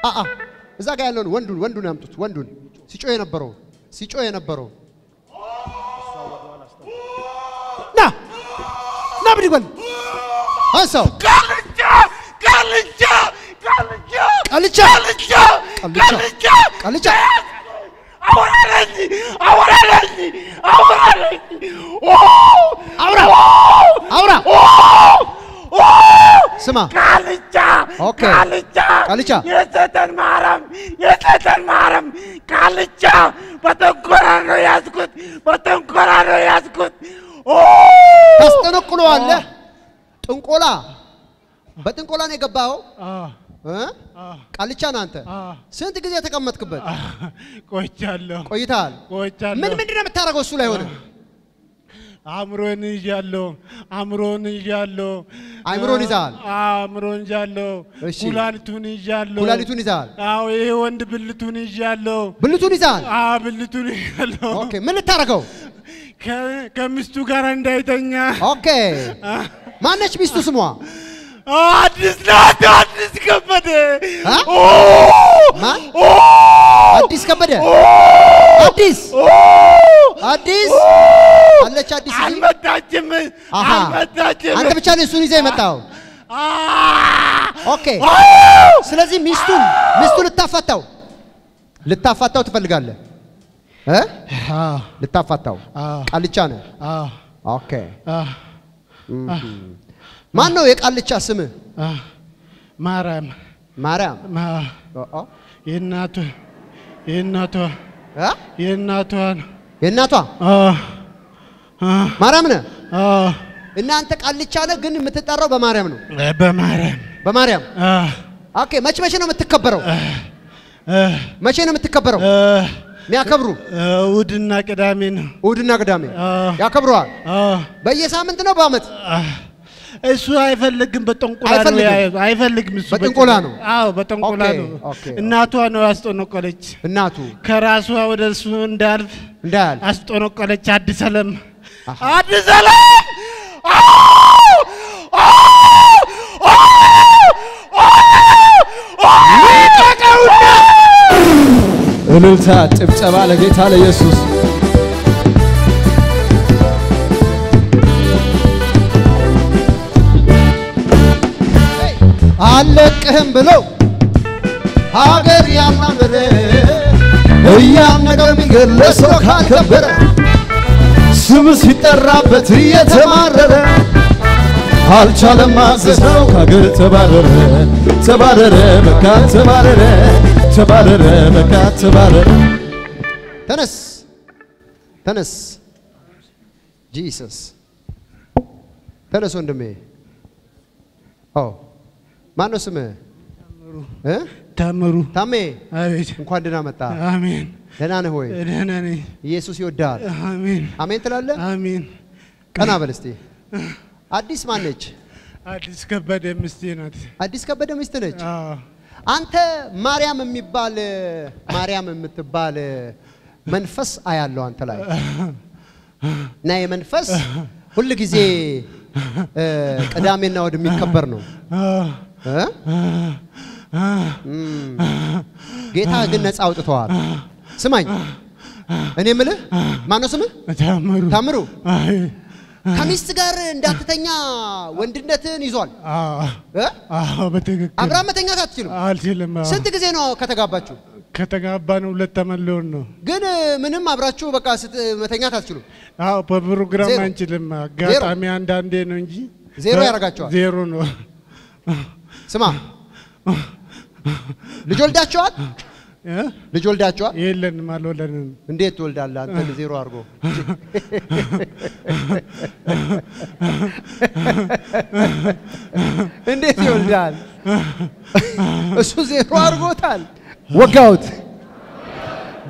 አ አ እዛ ጋር ያለውን ወንዱን ወንዱን ያምጡት። ወንዱን ሲጮህ የነበረው ሲጮህ የነበረው ና ና ብድግ በል አንሳው። ቃልቻ ቃልቻ አውራለኝ አውራለኝ አውራለኝ አውራ አውራ ስማ ቃልቻ ቃልቻ ቃልቻ። የሰተን ማረም የሰተን ማረም ቃልቻ በተንኮራ ነው ያዝኩት በተንኮራ ነው ያዝኩት ታስጠነቅለዋለህ። ጥንቆላ በጥንቆላ ነው የገባኸው እ? ቃልቻ ነህ አንተ። ስንት ጊዜ ተቀመጥክበት? ቆይቻለሁ ቆይተሃል። ቆይቻለሁ። ምን ምንድን ነው የምታደርገው እሱ ላይ ሆነ? አእምሮን ይዣለሁ፣ አእምሮን ይዣለሁ። አእምሮን ይዘሃል? አእምሮን ይዣለሁ። ኩላሊቱን ይዣለሁ። ኩላሊቱን ይዘሃል? አዎ፣ ይሄ ወንድ ብልቱን ይዣለሁ። ብልቱን ይዘሃል? አዎ፣ ብልቱን ይዣለሁ። Okay። ምን ልታደርገው? ከ- ከሚስቱ ጋር እንዳይተኛ okay። ማነች ሚስቱ ስሟ? አዲስ ናት አዲስ ከበደ አ? ኦ! ማን? ኦ! አዲስ ከበደ። አዲስ አዲስ አለች። አዲስ እዚህ? አልመጣችም አሃ። አልመጣችም አንተ ብቻ ነህ እሱን ይዘህ የመጣው። አ! Okay። ስለዚህ ሚስቱን ሚስቱን ልታፋታው ልታፋታው ትፈልጋለህ እ? አዎ፣ ልታፋታው አዎ፣ ቃልቻ ነህ። አዎ፣ okay። አዎ፣ ማን ነው የቃልቻ? አዎ። ማርያም ማርያም። የእናቷ የእናቷ? የእናቷ ነው። የእናቷ ማርያም ነህ። እናንተ ቃልቻ ነህ፣ ግን የምትጠራው በማርያም ነው። በማርያም በማርያም okay። መቼ መቼ ነው የምትከበረው? መቼ ነው የምትከበረው? የሚያከብሩ እሑድና ቅዳሜ ነው። እሑድና ቅዳሜ ያከብረዋል። በየሳምንት ነው በአመት? እሱ አይፈልግም። በጥንቆላ ነው አይፈልግም። እሱ በጥንቆላ ነው? አዎ በጥንቆላ okay፣ ነው። እናቷ ነው ያስጠነቆለች። እናቱ ከራሷ ወደ እሱ እንዳልፍ እንዳያል አስጠነቆለች። አዲስ አለም አዲስ አለም! እልልታ፣ ጭብጨባ ለጌታ ለኢየሱስ። አለቅህም ብሎ ሀገር ያላመረ እያነቀው የሚገለ ሰው ካልከበረ ስም ሲጠራበት እየተማረረ አልቻለም ነው ከሀገር ተባረረ ተባረረ በቃ ተባረረ ተባረረ በቃ ተባረረ። ተነስ ተነስ። ጂሰስ ተነስ ወንድሜ። ኦ ማን ነው ስምህ እ? ታምሩ። ታሜ። አቤት። እንኳን ደህና መጣ። አሜን። ደህና ነህ ወይ? ደህና ነኝ። ኢየሱስ ይወድሃል። አሜን። አሜን ትላለህ? አሜን። ቀና በል እስቲ። አዲስ ማን ነች? አዲስ ከበደ ምስቴ ናት። አዲስ ከበደ ሚስት ነች? አንተ ማርያም የሚባል ማርያም የምትባል መንፈስ አያለው አንተ ላይ። እና የመንፈስ ሁል ጊዜ ቅዳሜና እሑድ የሚከበር ነው ጌታ ግን ነፃ አውጥተዋል። ስማኝ እኔ ምልህ ማነው ስምህ? ታምሩ ከሚስት ጋር እንዳትተኛ ወንድነትን ይዟል አብራም መተኛት አትችልም። አልችልም። ስንት ጊዜ ነው ከተጋባችሁ? ከተጋባን ሁለት ተመለውን ነው። ግን ምንም አብራችሁ በቃ መተኛት አትችሉም። አዎ በፕሮግራም አንችልም። አጋጣሚ አንዳንዴ ነው እንጂ ዜሮ ያደርጋቸዋል። ዜሮ ነው። ስማ ልጅ ወልዳቸዋል? እ? ልጅ ወልዳቸዋል? የለንም፣ አልወለድንም። እንዴት ትወልዳለህ አንተ ዜሮ አድርጎ? እንዴት ይወልዳል? እሱ ዜሮ አድርጎታል። ወጋውት።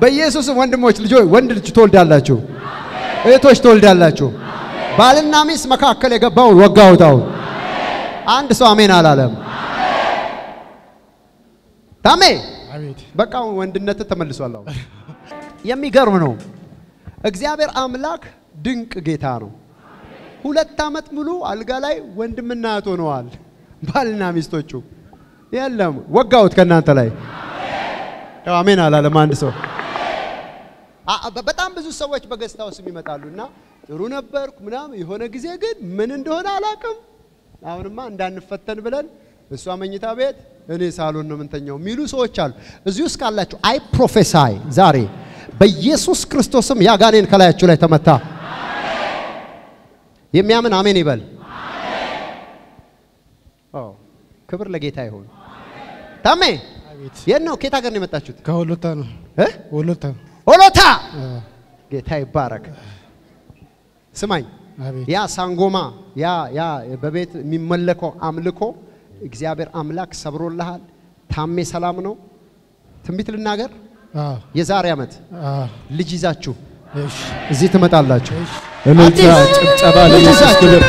በኢየሱስም ወንድሞች ልጆች ወንድ ልጅ ትወልዳላችሁ፣ እህቶች ትወልዳላችሁ። ባልና ሚስት መካከል የገባውን ወጋውት። አሁን አንድ ሰው አሜን አላለም። ታሜ በቃ ወንድነት ተመልሷል። አሁን የሚገርም ነው። እግዚአብሔር አምላክ ድንቅ ጌታ ነው። ሁለት ዓመት ሙሉ አልጋ ላይ ወንድምና እህት ሆነዋል ባልና ሚስቶቹ። የለም ወጋውት ከእናንተ ላይ አሜን አላለም አንድ ሰው። በጣም ብዙ ሰዎች በ guest house ይመጣሉ እና ጥሩ ነበርኩ ምናምን፣ የሆነ ጊዜ ግን ምን እንደሆነ አላውቅም። አሁንማ እንዳንፈተን ብለን እሷ መኝታ ቤት እኔ ሳሎን ነው የምንተኛው የሚሉ ሰዎች አሉ። እዚህ ውስጥ ካላችሁ I prophesy ዛሬ በኢየሱስ ክርስቶስም ያጋኔን ከላያችሁ ላይ ተመታ። የሚያምን አሜን ይበል። ክብር ለጌታ ይሁን። ታሜ የት ነው? ከየት ሀገር ነው የመጣችሁት? ከወሎታ ነው? ወሎታ ሆሎታ አ፣ ጌታ ይባረክ። ስማኝ ያ ሳንጎማ ያ ያ በቤት የሚመለከው አምልኮ እግዚአብሔር አምላክ ሰብሮልሃል። ታሜ ሰላም ነው። ትንቢት ልናገር የዛሬ ዓመት ልጅ ይዛችሁ እዚህ ትመጣላችሁ። እልልታ ጭብጨባ ለኢየሱስ ክብር።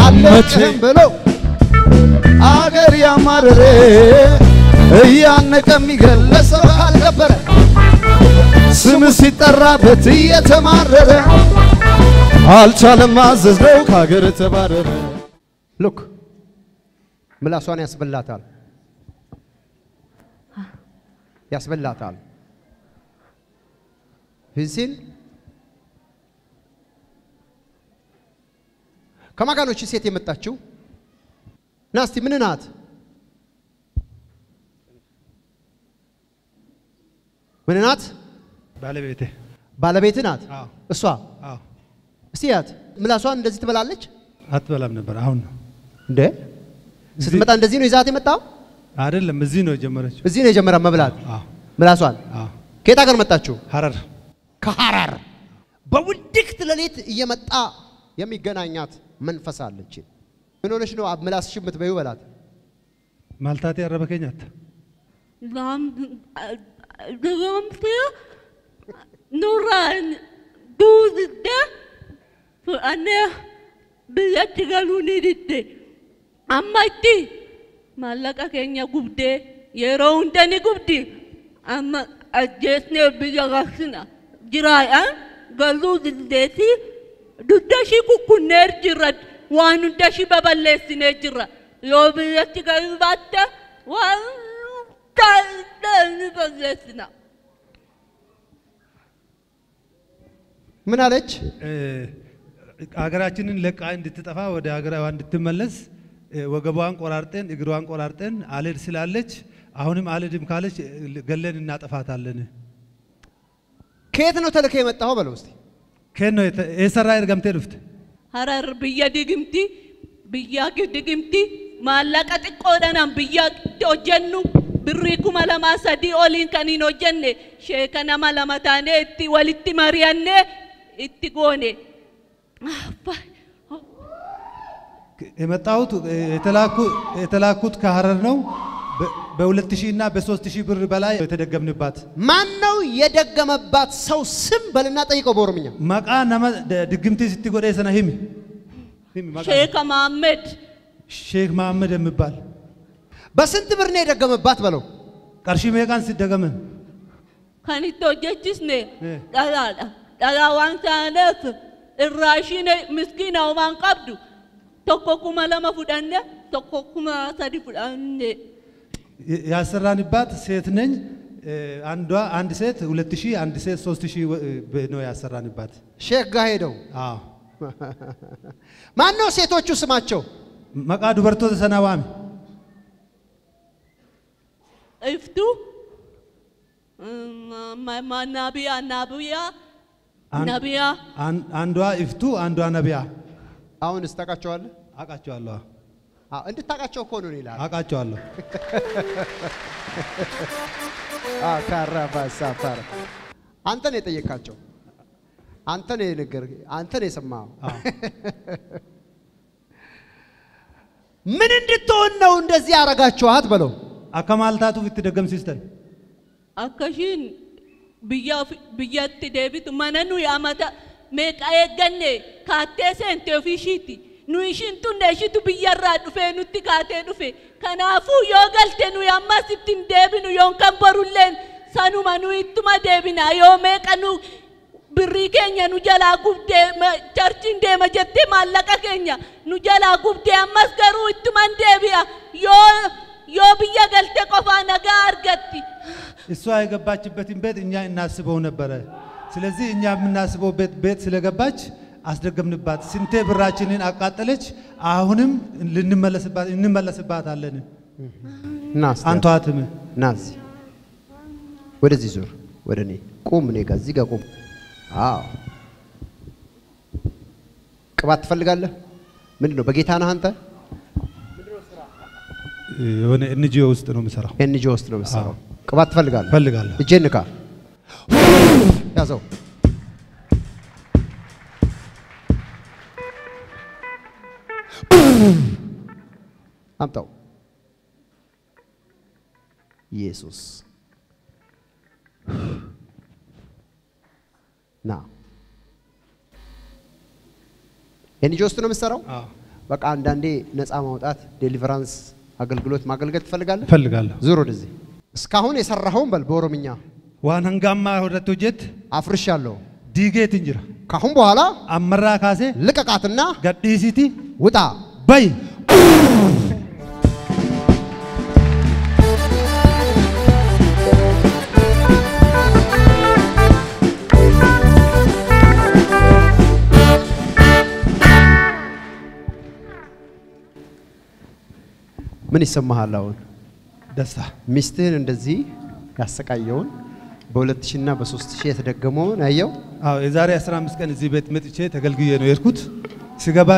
አለችም ብለው አገር ያማረረ እያነቀ የሚገል ለሰው ካልከበረ ስም ሲጠራበት እየተማረረ አልቻለም ማዘዝ ነው ከሀገር ተባረረ። ሉክ ምላሷን ያስበላታል ያስበላታል። ህዚን ከማጋኖች ሴት የመጣችው ናስቲ ምን ናት? ምን ናት? ባለቤቴ። ባለቤት ናት። እሷ? እስቲ ያት ምላሷን እንደዚህ ትበላለች? አትበላም ነበር። አሁን ነው። እንዴ? ስትመጣ እንደዚህ ነው ይዛት የመጣው? አይደለም እዚህ ነው የጀመረችው። እዚህ ነው የጀመረ መብላት? ምላሷን። ከየት ሀገር መጣችሁ? ሀረር ከሐረር። በውድቅት ሌሊት እየመጣ የሚገናኛት መንፈስ አለች። ምን ሆነሽ ነው? አብ ምላስሽ የምትበይው በላት። ማልታቴ ያረበከኛት Gamte nuraan duudidde fudhannee biyyatti galuu ni didde. Amma itti maallaqa keenya gubdee yeroo hunda ni gubdi. Amma ajjeesnee biyya galchina. Jiraadhaan galuu diddeeti dugda ishii kukkunneer jirra. Waan hunda ishii baballeessinee jirra. Yoo biyyatti galuu baatte waan hunda ni balleessina. ምን አለች? ሀገራችንን ለቃ እንድትጠፋ ወደ ሀገሯ እንድትመለስ ወገቧን ቆራርጠን እግሯን ቆራርጠን አልሄድ ስላለች አሁንም አልሄድም ካለች ገለን እናጠፋታለን። ከየት ነው ተልከ የመጣኸው በለው እስቲ። ከን ነው የሰራ ኤርገምቴ ዱፍት Harar biyya digimti biyya digimti maallaqa xiqqoodhaan biyya hojjennu birrii kuma lamaa sadii oliin kan hin hojjenne sheeka nama lama taanee itti walitti mari'annee goone. የመጣሁት የተላኩት ከሀረር ነው። በሁለት ሺህ እና በሶስት ሺህ ብር በላይ የተደገምንባት ማን ነው የደገመባት ሰው ስም በልና ጠይቀው በኦሮምኛ። መቃ ነመ ደ- ድግምቲ ስቲ ጎደ ሰነ ሂሚ ሂሚ መቃ Sheeka Mahammed ሼክ መሐመድ የሚባል በስንት ብር ነው የደገመባት በለው። ቀርሺ ሜቃን ሲደገመን kan itti hojjechisne Eh. Dhalaa waan taaneef irraa ishiin miskiina homaan qabdu tokko kuma lama fudhanne tokko kuma sadi fudhanne. ያሰራንባት ሴት ነኝ። አንዷ አንድ ሴት ሁለት ሺህ አንድ ሴት ሶስት ሺህ ነው ያሰራንባት። ሼክ ጋር ሄደው አዎ ማን ነው ሴቶቹ ስማቸው? መቃ ዱበርቶ ሰናዋሚ iftu ናቢያ ናቢያ አን- አንዷ ኢፍቱ አንዷ ነቢያ አሁንስ ታውቃቸዋለህ? አውቃቸዋለሁ አዎ እንድታውቃቸው እኮ ነው ይላል። አውቃቸዋለሁ። ካራባሳ ታረ አንተ ነው የጠየካቸው፣ አንተ ነው የነገር፣ አንተ ነው የሰማኸው። አዎ። ምን እንድትሆን ነው እንደዚህ ያረጋችኋት በለው። አከማልታቱ ፊት ደገምሲስተን akkashiin biyya biyyatti deebitu mana nuyi amata meeqa eegganne kaattee seente ofii ishiiti nu ishiin tunne ishitu biyyarraa dhufee nutti kaatee dhufe kanaafuu yoo galte nuyi ammas ittiin deebinu yoon kan borulleen sanuma nu ittuma deebina yoo meeqa nu birrii keenya nu jalaa gubdee charchiin deema jettee maallaqa keenya nu jalaa gubdee ammas garuu ittuman deebi'a yoo yoo biyya galte qofaa nagaa argatti. እሷ የገባችበትን ቤት እኛ እናስበው ነበረ። ስለዚህ እኛ የምናስበው ቤት ቤት ስለገባች አስደገምንባት። ስንቴ ብራችንን አቃጠለች። አሁንም ልንመለስባት እንመለስባታለን። አንቷትም ና እዚህ ወደዚህ ዞር፣ ወደ እኔ ቁም። እኔ ጋር እዚህ ጋር ቁም። አዎ ቅባት ትፈልጋለህ? ምንድን ነው? በጌታ ነህ አንተ? የሆነ NGO ውስጥ ነው የምሰራው። NGO ውስጥ ነው የምትሰራው። ቅባት ትፈልጋለህ? እፈልጋለሁ። እጄን ንካ። ያዘው። አምጣው። ኢየሱስ ና። ኤንጂኦ ውስጥ ነው የምትሰራው? በቃ አንዳንዴ ነፃ ማውጣት ዴሊቨራንስ አገልግሎት ማገልገል ትፈልጋለህ? እፈልጋለሁ። ዙር ወደዚህ። እስካሁን የሰራኸውን በል በኦሮምኛ ዋን ሀንጋማ ሁለት ጀት አፍርሻለሁ። ዲጌት እንጅራ ካሁን በኋላ አመራ ካሴ ልቀቃትና ገዲሲቲ ውጣ። በይ ምን ይሰማሃል አሁን? ደስታ ሚስትህን እንደዚህ ያሰቃየውን በሁለት ሺህ እና በሶስት ሺህ የተደገመውን ያየው አዎ የዛሬ 15 ቀን እዚህ ቤት መጥቼ ተገልግዬ ነው የሄድኩት። ስገባ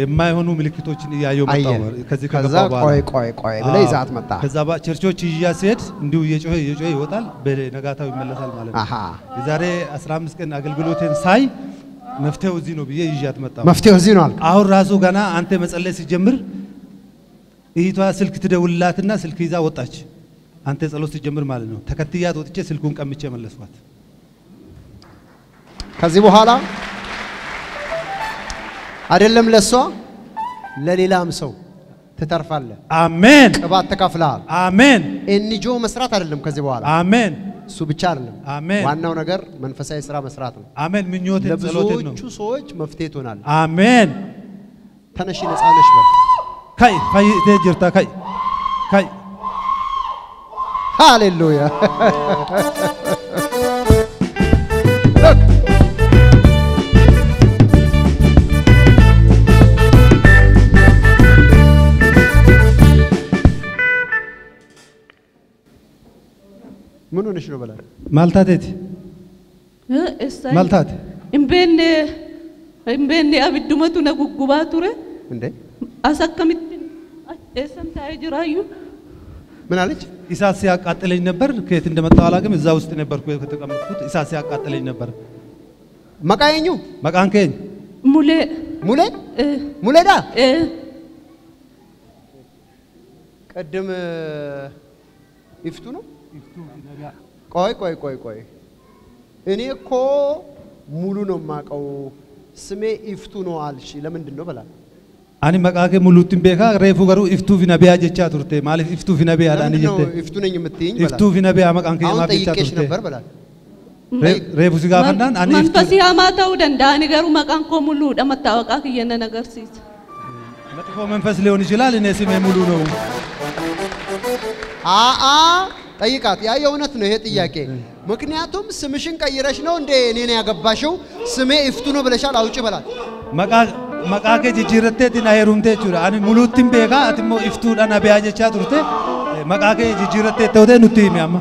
የማይሆኑ ምልክቶችን እያየሁ መጣሁ። ከዚህ ከዛ ከገባ በኋላ ቆይ ቆይ ቆይ ብለህ ይዛት መጣ። ከዛ ቸርቾች ይያ ሲሄድ እንዲሁ እየጮኸ እየጮኸ ይወጣል፣ በነጋታው ይመለሳል ማለት ነው። የዛሬ 15 ቀን አገልግሎቴን ሳይ መፍትሄው እዚህ ነው ብዬ ይዣት መጣሁ። መፍትሄው እዚህ ነው አልክ። አሁን ራሱ ገና አንተ መጸለይ ሲጀምር እህቷ ስልክ ትደውልላትና ስልክ ይዛ ወጣች። አንተ ጸሎት ሲጀምር ማለት ነው። ተከትያት ወጥቼ ስልኩን ቀምቼ መለስኳት። ከዚህ በኋላ አይደለም ለሷ ለሌላም ሰው ትተርፋለህ። አሜን ቅባት ተካፍለሃል። አሜን ኤንጂኦ መስራት አይደለም ከዚህ በኋላ አሜን እሱ ብቻ አይደለም። አሜን ዋናው ነገር መንፈሳዊ ስራ መስራት ነው። አሜን። ምኞቴን ጸሎቴን ነው። ለብዙዎቹ ሰዎች መፍትሄ ትሆናለህ። አሜን ተነሺ፣ ነፃ ነሽ በል። ከይ ፈይቴ ጅርታ ከይ ከይ ሃሌሉያ ምን ሆነሽ ነው በላ ማልታቴት ማልታት beekne abiddumatu na guggubaa ture እንዴ eessan taa'ee jiraayyuu ምን አለች? እሳት ሲያቃጥለኝ ነበር። ከየት እንደመጣው አላውቅም። እዛ ውስጥ ነበርኩ የተቀመጥኩት። እሳት ሲያቃጥለኝ ነበር። መቃየኙ መቃን ከኝ ሙሌ eh, ሙሌዳ eh, ቅድም ይፍቱ ነው። ቆይ ቆይ ቆይ ቆይ እኔ እኮ ሙሉ ነው የማውቀው። ስሜ ይፍቱ ነው አልሽ። ለምንድን ነው በላ አኒ መቃኬ ሙሉትን ቤካ ሬፉ ገሩ ኢፍቱ ፊነቢያ ጀቻ ቱርቴ ማለፍ ኢፍቱ ፊነቢያ ዳን ለምንድን ነው ጀቴ ይፍቱ ነኝ የምትይኝ? በላ ኢፍቱ ፊነቢያ መቃን ከኝ አሁን ማፍ ጀቻ ጠይቄሽ ቱርቴ ነበር በላ ሬፉ ሲጋፈናን አኒ ኢፍቱ manfasii hamaa ta'uu danda'a ani garuu maqaan koo mulluudha mattaawaqaa kiyya nan agarsiisa. መጥፎ መንፈስ ሊሆን ይችላል። እኔ ስሜ ሙሉ ነው። አአ ጠይቃት። ያ የእውነት ነው ይሄ ጥያቄ። ምክንያቱም ስምሽን ቀይረሽ ነው እንዴ እኔን ያገባሽው? ስሜ ይፍቱ ነው ብለሻል። አውጪ በላት። maqaa kee jijjiirrattee itti na heerumtee jechuudha. Ani muluutti hin beekaa ati immoo iftuudhaan abiyaa jechaa turte maqaa kee jijjiirrattee ta'utee nutti himi amma.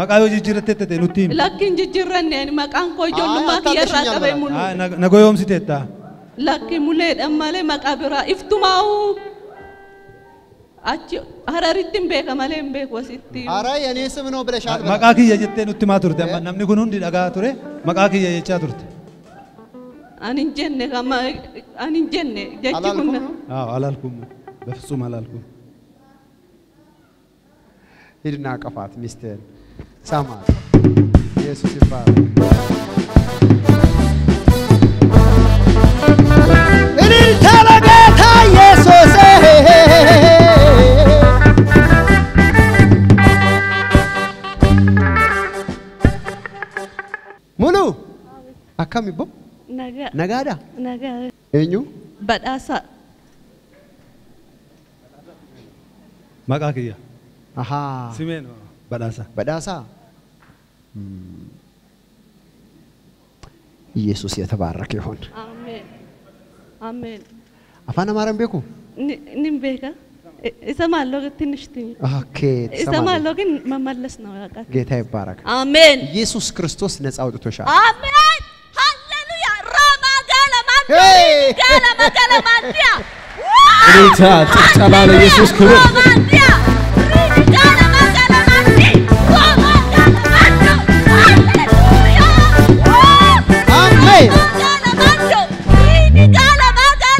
Maqaa yoo jijjiirrattee ta'e nutti himi. Lakkiin jijjiirranneen maqaan koo ijoollummaa kiyyarraa qabee mulu. Na goyoomsiteetta. Lakki muleedhaan malee maqaa biraa iftumaa'uu. Achi hararitti hin beeka malee hin beeku asitti. Haray ani sibnoo bilashaa. Maqaa kiyya jettee nutti maa turte amma namni kun hundi dhagaa ture maqaa kiyya jechaa turte. Jechi አላልኩም kun ነው? አዎ አላልኩም በፍጹም አላልኩም ሂድና አቀፋት ሚስትህን ሳማት። ኢየሱስ ይባረክ። እልልታ ለጌታ ኢየሱስ። ሙሉ bo nagaa nagaadha nagaa eenyu badhaasa Maqaa kiyya. ahaa Simeen badhaasa. badhaasaa ኢየሱስ የተባረከ ይሁን። አሜን አሜን afaan Amaaraa hin beeku beeka I- እሰማለሁ ግን ትንሽ ትንሽ okay እሰማለሁ ግን መመለስ ነው ጌታ ይባረክ። አሜን ኢየሱስ ክርስቶስ ነፃ አውጥቶሻል። አሜን እልልታ፣ ጭብጨባ ለኢየሱስ ክብር።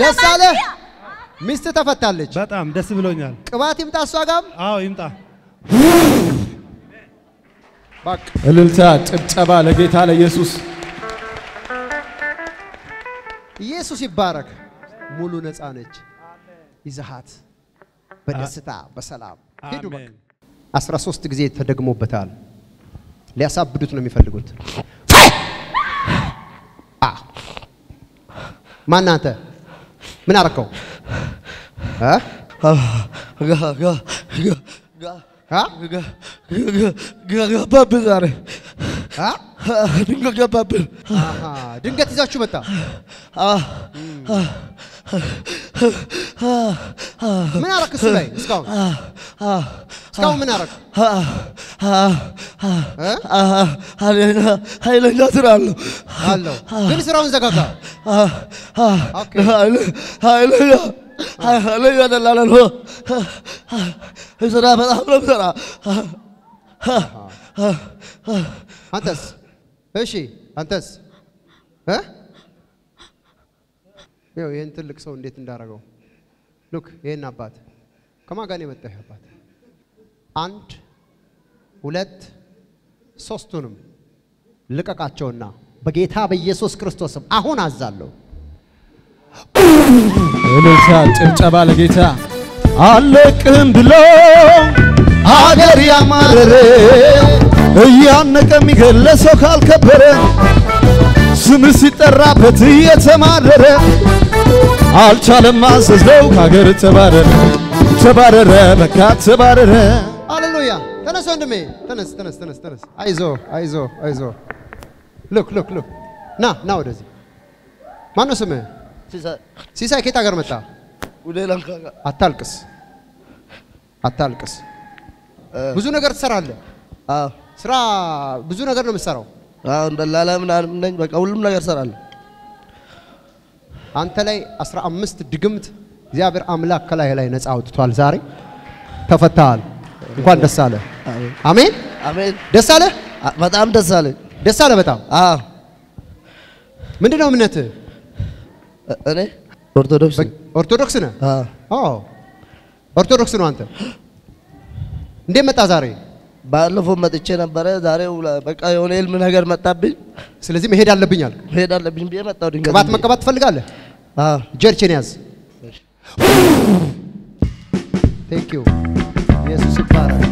ደስ አለ። ሚስት ተፈታለች። በጣም ደስ ብሎኛል። ቅባት ይምጣ እሷ ጋም አዎ ይምጣ። በቃ እልልታ፣ ጭብጨባ ለጌታ ለኢየሱስ። ኢየሱስ ይባረክ። ሙሉ ነፃ ነች። ይዘሃት በደስታ በሰላም ሂዱ። በቃ አሜን። አስራ ሶስት ጊዜ ተደግሞበታል። ሊያሳብዱት ነው የሚፈልጉት። አ ማን አንተ? ምን አረከው? ገባብን ዛሬ? ድንገት ገባብን። ድንገት ይዛችሁ መጣ። ምን አረክ እሱ ላይ እስካሁን እስካሁን ምን አረክ? ኃይለኛ ስራ አለው። አለው ግን ስራውን ዘጋጋ። ኃይለኛ ኃይለኛ ደላላ ነው። ስራ በጣም ነው ስራ አንተስ? እሺ አንተስ? እ? ይኸው ይህን ትልቅ ሰው እንዴት እንዳደረገው ሉክ ይህን አባት ከማን ጋር ነው የመጣው? ይህ አባት አንድ ሁለት ሶስቱንም ልቀቃቸውና በጌታ በኢየሱስ ክርስቶስም አሁን አዛለሁ። ጭብጨባ ለጌታ። አለቅህም ብሎ አገር ያማረረ እያነቀ የሚገለ ሰው ካልከበረ ስም ሲጠራበት እየተማረረ አልቻለም ማዘዝ ነው ከሀገር ተባረረ ተባረረ በቃ ተባረረ ሃሌሉያ! ተነስ ወንድሜ፣ ተነስ ተነስ ተነስ ተነስ። አይዞ አይዞ አይዞ። Look look look። ና ና ወደዚህ። ማን ነው ስምህ? ሲሳይ ከየት ሀገር መጣ? አታልቅስ፣ አታልቅስ። ብዙ ነገር ትሰራለህ። አዎ ስራ ብዙ ነገር ነው የምትሰራው። አዎ ደላላ ምናምን ነኝ። በቃ ሁሉም ነገር እሰራለሁ። አንተ ላይ አስራ አምስት ድግምት እግዚአብሔር አምላክ ከላይ ላይ ነፃ አውጥቷል። ዛሬ ተፈታሃል። እንኳን ደስ አለ። አሜን። አሜን። ደስ አለ፣ በጣም ደስ አለኝ። ደስ አለ በጣም። አዎ ምንድን ነው እምነትህ? እ- እኔ ኦርቶዶክስ ኦርቶዶክስ ነህ? አዎ ኦርቶዶክስ ነው አንተ። እንዴት መጣ ዛሬ? ባለፈው መጥቼ ነበረ። ዛሬው ለ- በቃ የሆነ ህልም ነገር መጣብኝ። ስለዚህ መሄድ አለብኝ አልክ። መሄድ አለብኝ ብዬ መጣሁ። ድንገት ቅባት መቀባት ትፈልጋለህ? አዎ ጀርችን ያዝ። Thank you ኢየሱስ ይባረክ።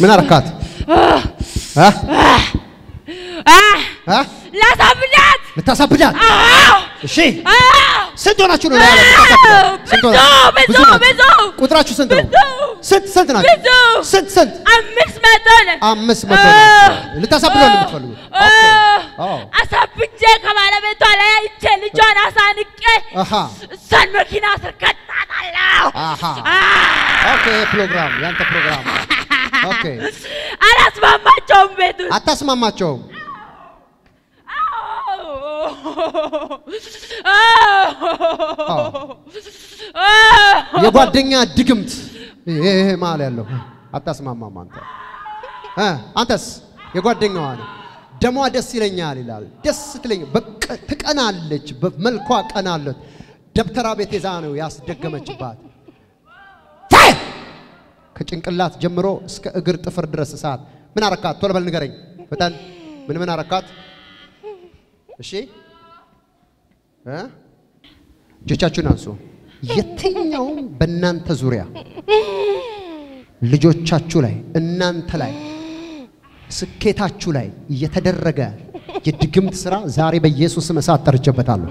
ምን አረካት? ላሳብዳት! ልታሳብዳት? እሺ! ስንት ሆናችሁ ነው? ብዙ? ብዙ! ቁጥራችሁ ስንት ነው? ስንት ስንት ናችሁ? ስንት ስንት? አምስት መቶ ነን። አምስት መቶ ልታሳብዱ ነው አዎ። አሳብጄ ከባለቤቷ ላይ አይቼ ልጇን አሳንቄ እሷን መኪና ስር Okay። ፕሮግራም! ያንተ ፕሮግራም አላስማማቸውም ቤት ውስጥ አታስማማቸውም። የጓደኛ ድግምት ይሄ መሀል ያለው አታስማማም። አንተ አንተስ የጓደኛዋ ነው። ደሟ ደስ ይለኛል ይላል። ደስ ትለኝ ትቀናለች፣ በመልኳ ቀናለች። ደብተራ ቤት ይዛ ነው ያስደገመችባት።! ከጭንቅላት ጀምሮ እስከ እግር ጥፍር ድረስ እሳት። ምን አረካት? ቶሎ በል ንገረኝ። በጣም ምን ምን አረካት? እሺ? እጆቻችሁን አንሱ። የትኛውም በእናንተ ዙሪያ ልጆቻችሁ ላይ እናንተ ላይ ስኬታችሁ ላይ እየተደረገ የድግምት ስራ ዛሬ በኢየሱስ ስም እሳት ጠርቼበታለሁ።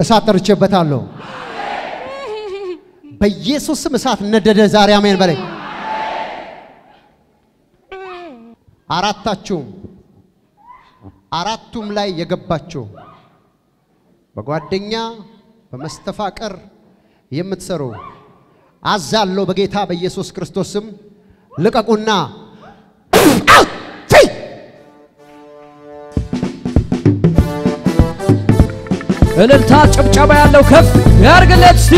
እሳት ጠርቼበታለሁ። በኢየሱስ ስም እሳት ነደደ ዛሬ። አሜን በላይ አራታችሁም አራቱም ላይ የገባችሁ በጓደኛ በመስተፋቀር የምትሰሩ አዛለሁ በጌታ በኢየሱስ ክርስቶስ ስም ልቀቁና! እልልታ ጭብጨባ ያለው ከፍ ያርግለት እስቲ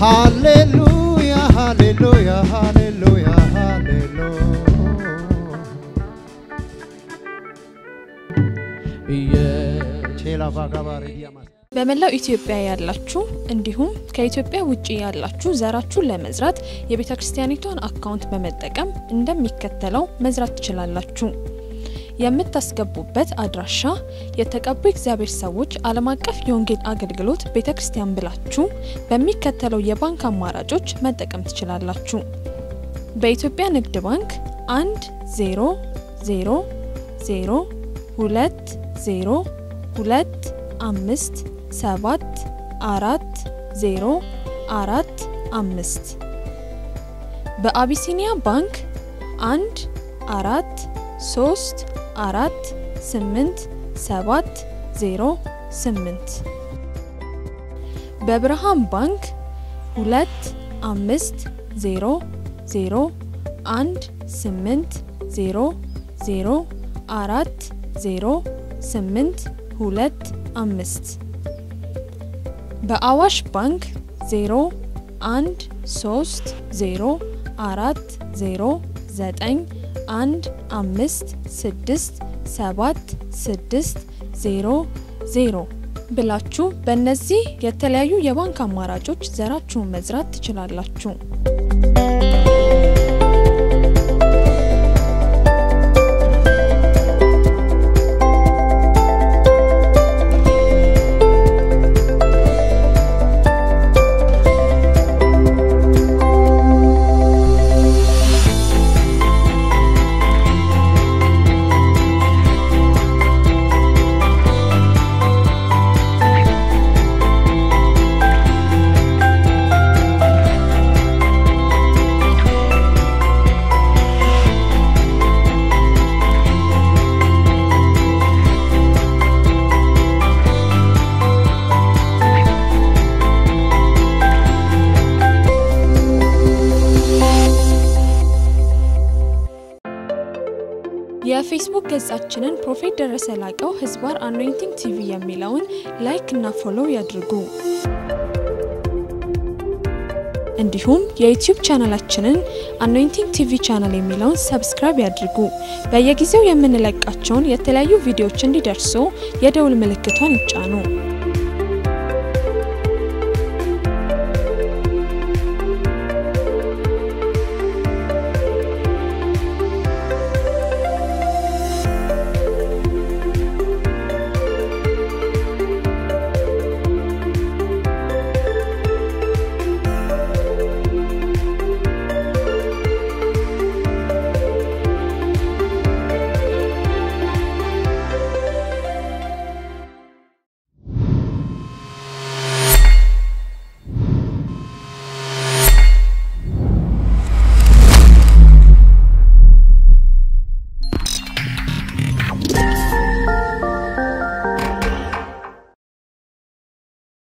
ሃሌሉያ ሃሌሉያ ሃሌሉያ ሃሌሉያ በመላው ኢትዮጵያ ያላችሁ እንዲሁም ከኢትዮጵያ ውጭ ያላችሁ ዘራችሁን ለመዝራት የቤተ ክርስቲያኒቷን account በመጠቀም እንደሚከተለው መዝራት ትችላላችሁ። የምታስገቡበት አድራሻ የተቀቡ እግዚአብሔር ሰዎች ዓለም አቀፍ የወንጌል አገልግሎት ቤተ ክርስቲያን ብላችሁ በሚከተለው የባንክ አማራጮች መጠቀም ትችላላችሁ። በኢትዮጵያ ንግድ ባንክ 1 0 0 0 2 0 2 5 7 4 0 4 5 በአቢሲኒያ ባንክ 1 4 3 4 8 7 0 8 በብርሃን ባንክ 2 5 0 0 1 8 0 0 4 0 8 2 5 በአዋሽ ባንክ 0 1 3 0 4 0 9 1 5 6 7 6 0 0 ብላችሁ በእነዚህ የተለያዩ የባንክ አማራጮች ዘራችሁን መዝራት ትችላላችሁ። ገጻችንን Prophet ደረሰ ላቀው ህዝባር Anointing TV የሚለውን like እና follow ያድርጉ። እንዲሁም የ YouTube ቻናላችንን Anointing TV channel የሚለውን subscribe ያድርጉ። በየጊዜው የምንለቃቸውን የተለያዩ ቪዲዮዎች እንዲደርስዎ የደውል ምልክቷን ይጫኑ።